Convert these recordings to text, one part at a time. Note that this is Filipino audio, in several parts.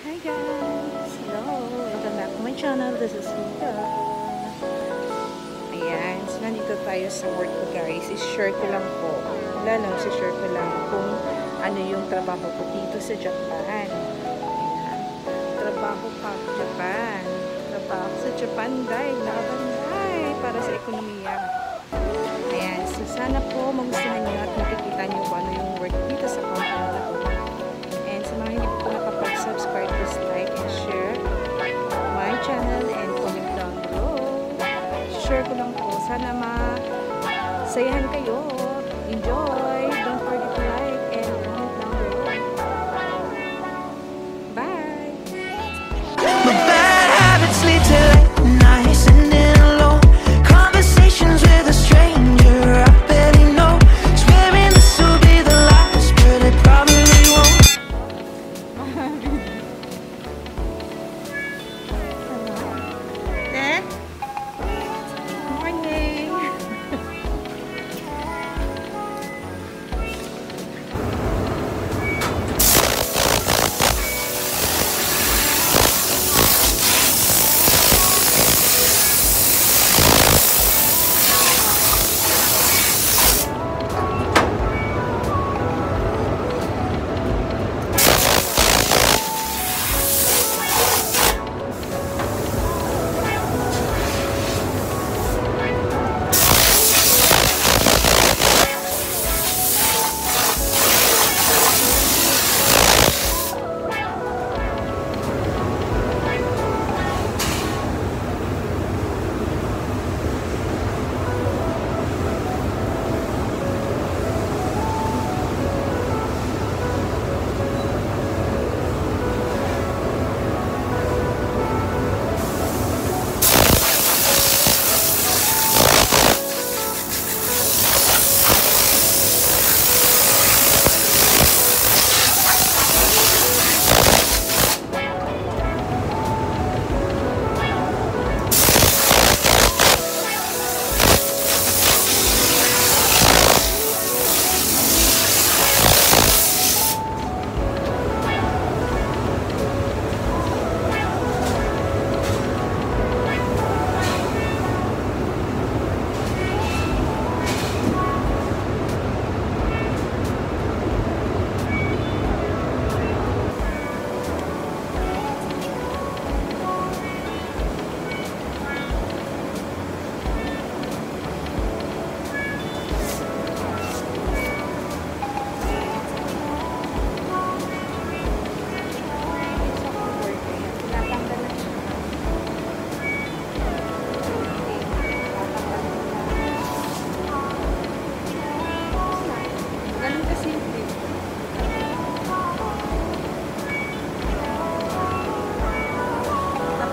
Hi guys! Hello! Welcome back to my channel. This is Rita. Ayan. So, nandito tayo sa work ko guys. I-share ko lang po. Wala lang, i-share ko lang kung ano yung trabaho ko dito sa Japan. Ayan. Trabaho pa sa Japan. Trabaho sa Japan guys. Nakabanday para sa ekonomiya. Ayan. So, sana po magustuhan nyo at makikita nyo kung ano yung work dito sa company Sana masayahan kayo. Enjoy!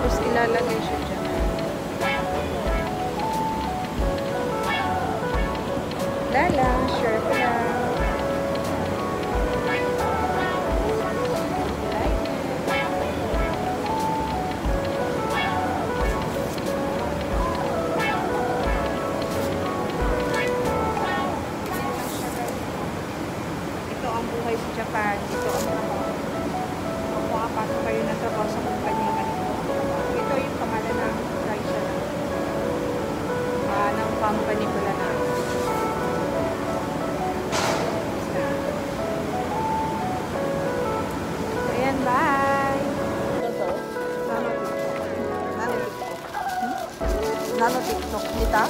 Tapos ilalagay siya dyan. Lala, sure ko lang. Ito ang buhay sa Japan. Ito ang mga makapasok kayo ng trabaho sa 나눠주고 좋습니다.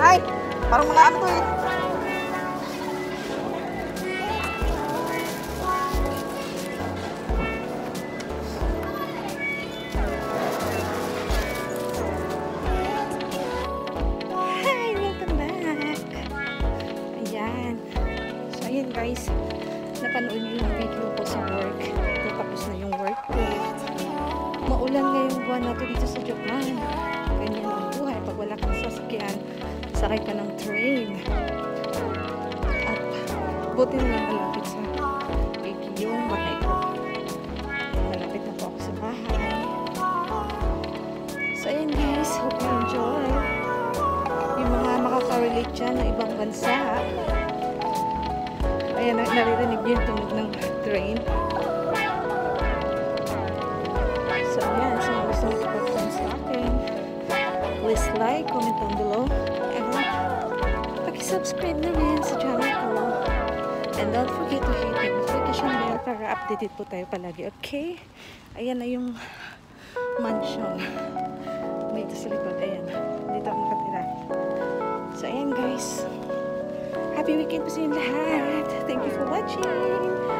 Hai, parang mga apoy. ayun guys, napanood nyo yung video ko sa work. Tapos na yung work ko. Maulan ngayong buwan na to dito sa Japan. Ganyan ang buhay. Pag wala kang sasakyan, sakay ka ng train. At buti na lang malapit sa Eki yung bahay ko. Malapit na po ako sa bahay. So ayun guys, hope you enjoy. Yung mga makaka-relate dyan ng ibang bansa, Ayan, na- naririnig yung tunog ng train. So, ayan. So, gusto niyo ipag sa akin, please like, comment down below. And paki-subscribe na rin sa channel ko. And don't forget to hit the notification bell para updated po tayo palagi. Okay? Ayan na yung mansion. May ito sa likod. Ayan. Dito Happy weekend po inyo lahat. Thank you for watching.